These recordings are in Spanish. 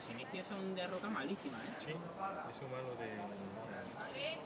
los inicios son de roca malísima, ¿eh? Sí, es un malo de... Vale.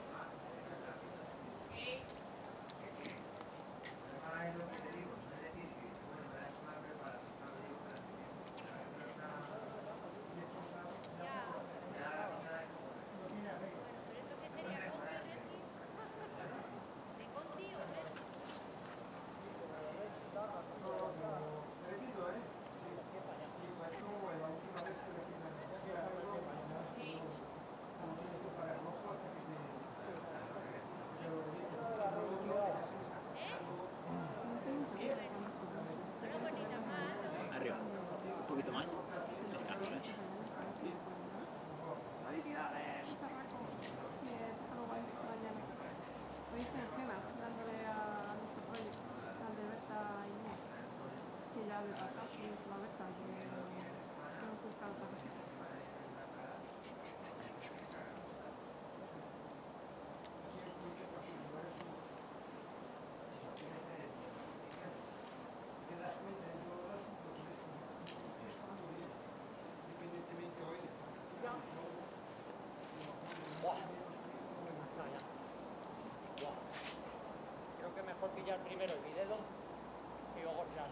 primero Vinedo y luego Hernán.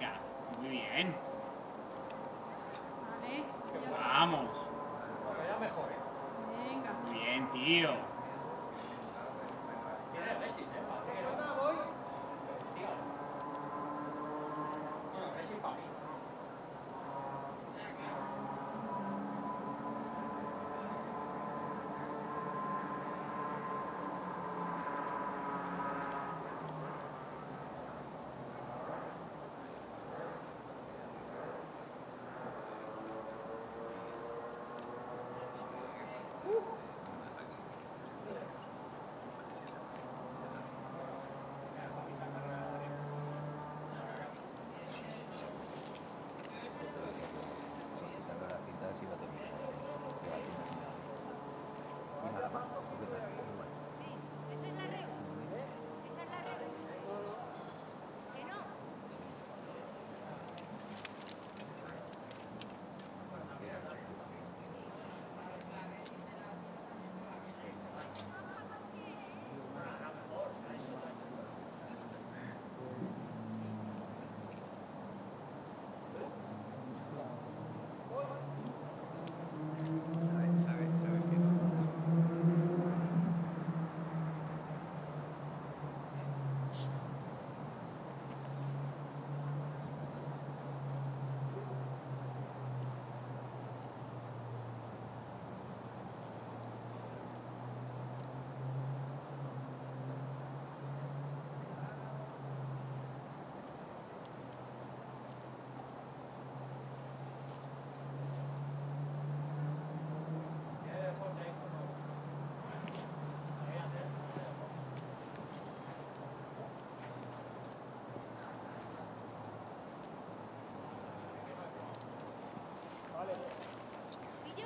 Venga, muy bien. Vale. Vamos. Bueno, mejor. ¿eh? Venga. Muy bien, tío.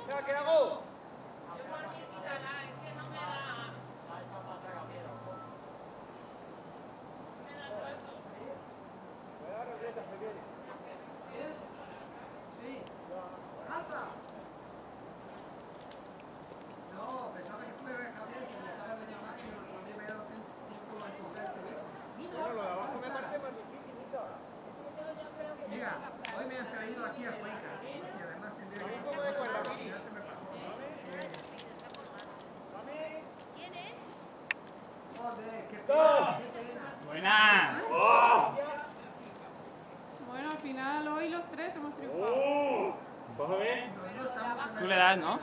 Herr Gero! Buena. Bueno, al final hoy los tres hemos triunfado. Uh, Tú le das, ¿no?